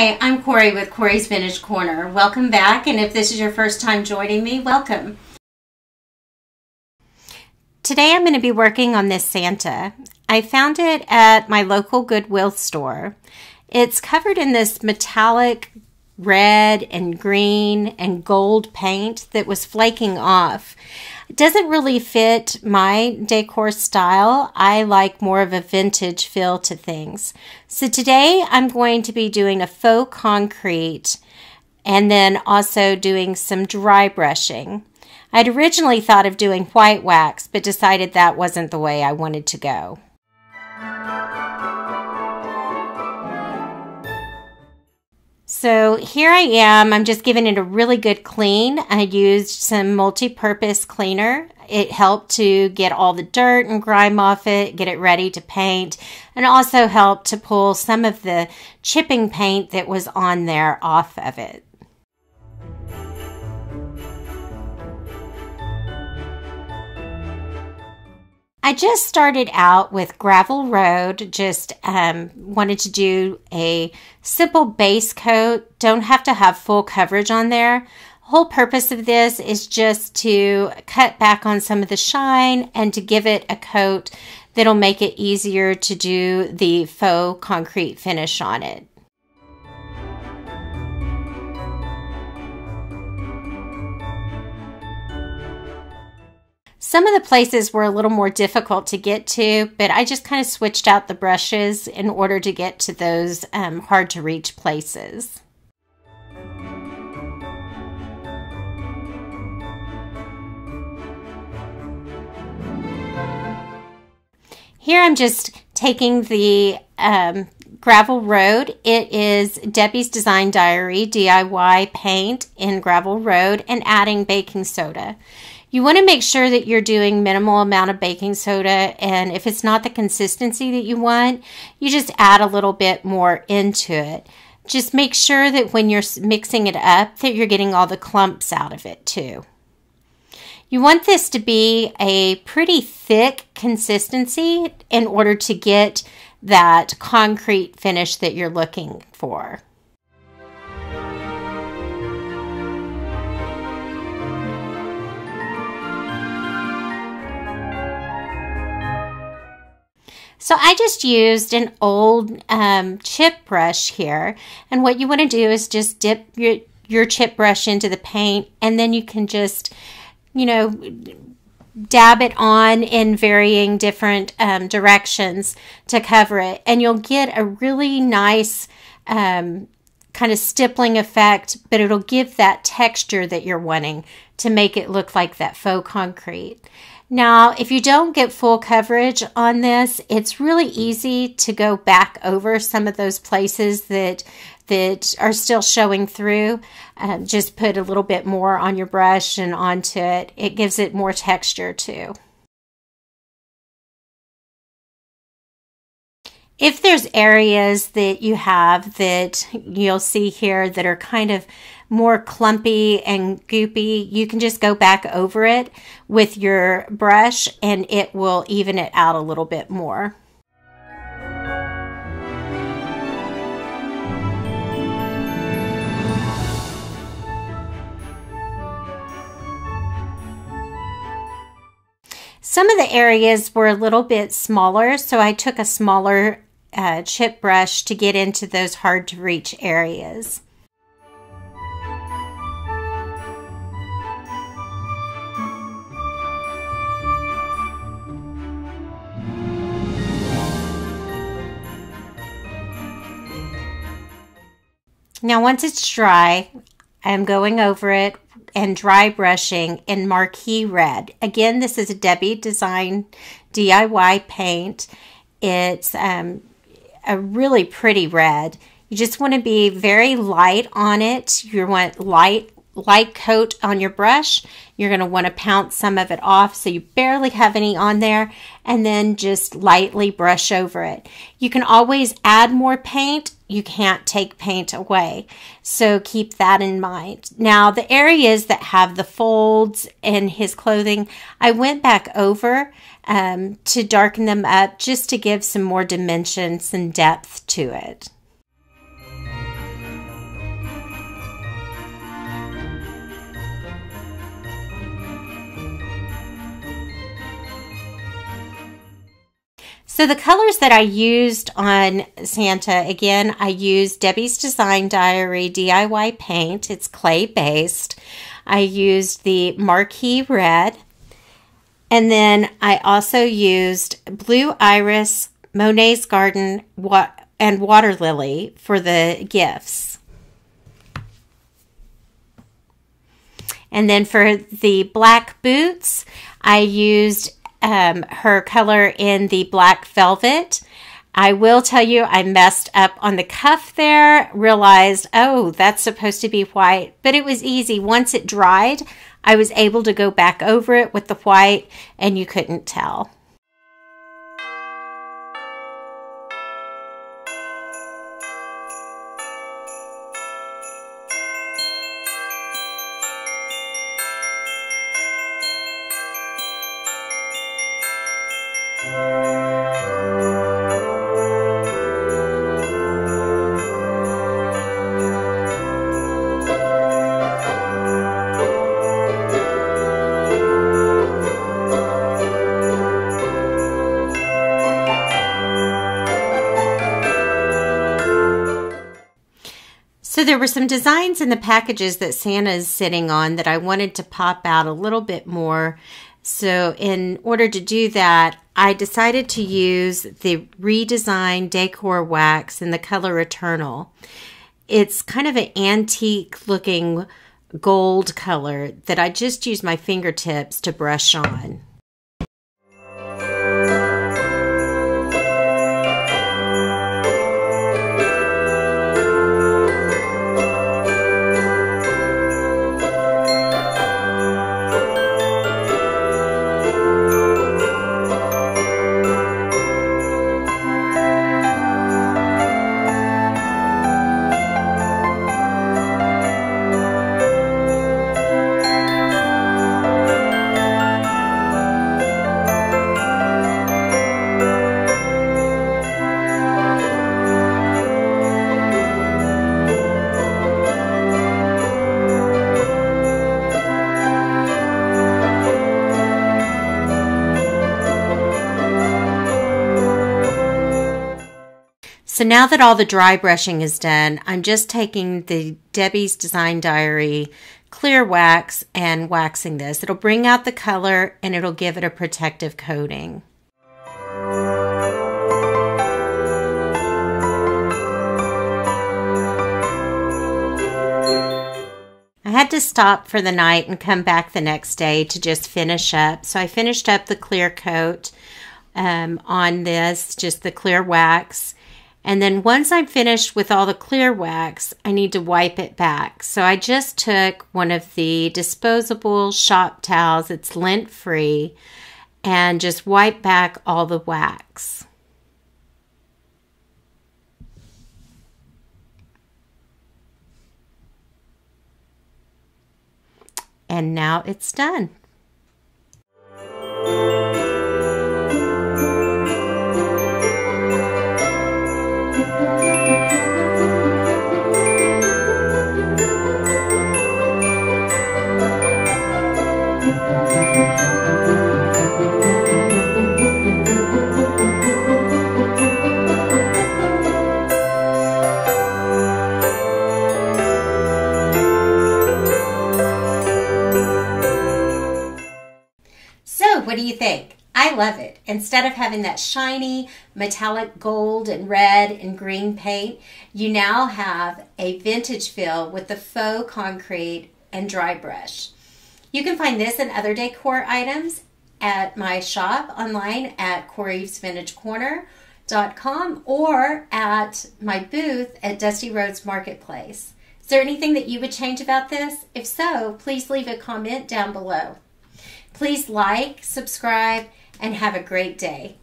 Hi, I'm Cori with Cori's Vintage Corner. Welcome back, and if this is your first time joining me, welcome. Today I'm going to be working on this Santa. I found it at my local Goodwill store. It's covered in this metallic red and green and gold paint that was flaking off. It doesn't really fit my decor style. I like more of a vintage feel to things. So today I'm going to be doing a faux concrete and then also doing some dry brushing. I'd originally thought of doing white wax, but decided that wasn't the way I wanted to go. So here I am. I'm just giving it a really good clean. I used some multi-purpose cleaner. It helped to get all the dirt and grime off it, get it ready to paint, and also helped to pull some of the chipping paint that was on there off of it. I just started out with gravel road, just um, wanted to do a simple base coat. Don't have to have full coverage on there. Whole purpose of this is just to cut back on some of the shine and to give it a coat that'll make it easier to do the faux concrete finish on it. Some of the places were a little more difficult to get to, but I just kind of switched out the brushes in order to get to those um, hard to reach places. Here I'm just taking the um, gravel road. It is Debbie's Design Diary DIY paint in gravel road and adding baking soda. You want to make sure that you're doing minimal amount of baking soda and if it's not the consistency that you want, you just add a little bit more into it. Just make sure that when you're mixing it up that you're getting all the clumps out of it too. You want this to be a pretty thick consistency in order to get that concrete finish that you're looking for. So I just used an old um, chip brush here. And what you want to do is just dip your, your chip brush into the paint and then you can just, you know, dab it on in varying different um, directions to cover it. And you'll get a really nice um, kind of stippling effect, but it'll give that texture that you're wanting to make it look like that faux concrete. Now, if you don't get full coverage on this, it's really easy to go back over some of those places that that are still showing through. Um, just put a little bit more on your brush and onto it. It gives it more texture too. If there's areas that you have that you'll see here that are kind of more clumpy and goopy, you can just go back over it with your brush and it will even it out a little bit more. Some of the areas were a little bit smaller, so I took a smaller uh, chip brush to get into those hard to reach areas. Now once it's dry, I'm going over it and dry brushing in Marquee Red. Again, this is a Debbie Design DIY paint. It's um, a really pretty red. You just want to be very light on it. You want light light coat on your brush. You're going to want to pounce some of it off so you barely have any on there and then just lightly brush over it. You can always add more paint. You can't take paint away. So keep that in mind. Now the areas that have the folds in his clothing, I went back over um, to darken them up just to give some more dimension, some depth to it. So the colors that I used on Santa, again, I used Debbie's Design Diary DIY paint. It's clay based. I used the Marquee Red. And then I also used Blue Iris, Monet's Garden, and Water Lily for the gifts. And then for the black boots, I used um, her color in the black velvet. I will tell you, I messed up on the cuff there, realized, oh, that's supposed to be white, but it was easy. Once it dried, I was able to go back over it with the white, and you couldn't tell. There were some designs in the packages that Santa is sitting on that I wanted to pop out a little bit more. So in order to do that, I decided to use the redesigned decor wax in the color Eternal. It's kind of an antique looking gold color that I just use my fingertips to brush on. So now that all the dry brushing is done, I'm just taking the Debbie's Design Diary clear wax and waxing this. It'll bring out the color and it'll give it a protective coating. I had to stop for the night and come back the next day to just finish up. So I finished up the clear coat um, on this, just the clear wax. And then once I'm finished with all the clear wax, I need to wipe it back. So I just took one of the disposable shop towels, it's lint free, and just wipe back all the wax. And now it's done. What do you think? I love it. Instead of having that shiny metallic gold and red and green paint, you now have a vintage feel with the faux concrete and dry brush. You can find this and other decor items at my shop online at Cori'sVintageCorner.com or at my booth at Dusty Roads Marketplace. Is there anything that you would change about this? If so, please leave a comment down below. Please like, subscribe, and have a great day.